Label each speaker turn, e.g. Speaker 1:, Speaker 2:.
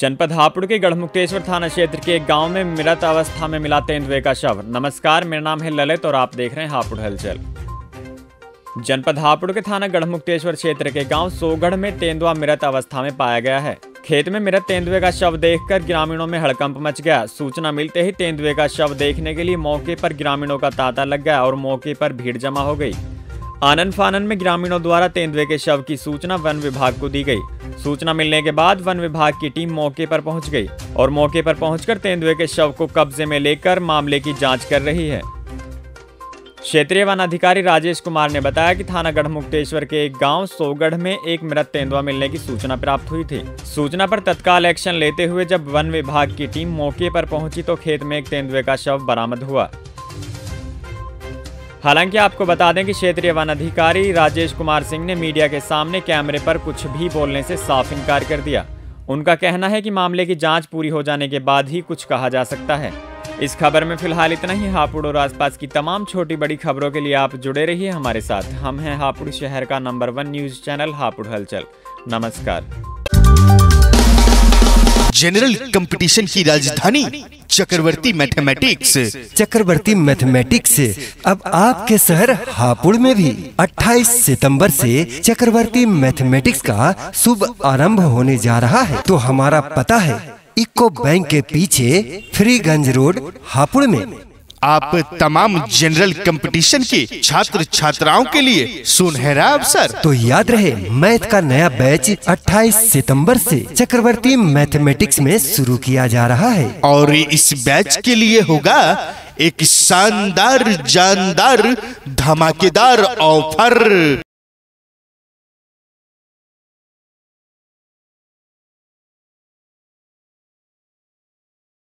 Speaker 1: जनपद हापुड़ के गढ़मुक्तेश्वर थाना क्षेत्र के एक गाँव में मृत अवस्था में मिला तेंदुए का शव। नमस्कार, मेरा नाम है ललित और आप देख रहे हैं हापुड़ हलचल। जनपद हापुड़ के थाना गढ़मुक्तेश्वर क्षेत्र के गाँव सोगढ़ में तेंदुआ मृत अवस्था में पाया गया है। खेत में मृत तेंदुए का शव देखकर ग्रामीणों में हड़कंप मच गया। सूचना मिलते ही तेंदुए का शव देखने के लिए मौके पर ग्रामीणों का तांता लग गया और मौके पर भीड़ जमा हो गई। आनंद फानन में ग्रामीणों द्वारा तेंदुए के शव की सूचना वन विभाग को दी गई। सूचना मिलने के बाद वन विभाग की टीम मौके पर पहुँच गई और मौके पर पहुंचकर तेंदुए के शव को कब्जे में लेकर मामले की जाँच कर रही है। क्षेत्रीय वन अधिकारी राजेश कुमार ने बताया कि थाना गढ़ मुक्तेश्वर के एक गाँव सोगढ़ में एक मृत तेंदुआ मिलने की सूचना प्राप्त हुई थी। सूचना पर तत्काल एक्शन लेते हुए जब वन विभाग की टीम मौके पर पहुँची तो खेत में एक तेंदुए का शव बरामद हुआ। हालाँकि आपको बता दें कि क्षेत्रीय वन अधिकारी राजेश कुमार सिंह ने मीडिया के सामने कैमरे पर कुछ भी बोलने से साफ़ इनकार कर दिया। उनका कहना है कि मामले की जाँच पूरी हो जाने के बाद ही कुछ कहा जा सकता है। इस खबर में फ़िलहाल इतना ही। हापुड़ और आसपास की तमाम छोटी बड़ी खबरों के लिए आप जुड़े रहिए हमारे साथ। हम हैं हापुड़ शहर का number one news channel, Hapur Halchal. नमस्कार।
Speaker 2: जनरल कंपटीशन की राजधानी चक्रवर्ती मैथमेटिक्स
Speaker 3: चक्रवर्ती मैथमेटिक्स अब आपके शहर हापुड़ में भी 28 सितंबर से चक्रवर्ती मैथमेटिक्स का शुभ आरंभ होने जा रहा है। तो हमारा पता है, इको बैंक के पीछे फ्रीगंज रोड हापुड़ में।
Speaker 2: आप तमाम जनरल कंपटीशन के छात्र छात्राओं के लिए सुनहरा अवसर
Speaker 3: तो याद रहे मैथ का नया बैच 28 सितंबर से चक्रवर्ती मैथमेटिक्स में शुरू किया जा रहा है।
Speaker 2: और इस बैच के लिए होगा एक शानदार जानदार धमाकेदार ऑफ़र।